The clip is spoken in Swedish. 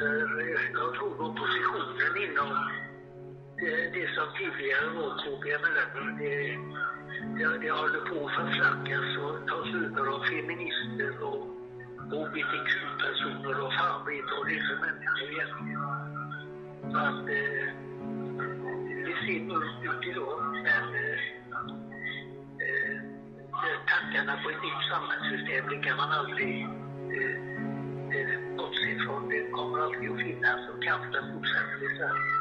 Eh, jag tror oppositionen inom det, det som tidigare var KPML, det, det, det håller på att förflackas och tas över av feminister och hbtq-personer och fan vet vad det är för människor egentligen. Så att eh, det ser mörkt ut idag, men eh, eh, tankarna på ett nytt samhällssystem, det kan man aldrig you, you feed them, so tell them who sent this up.